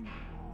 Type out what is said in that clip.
うん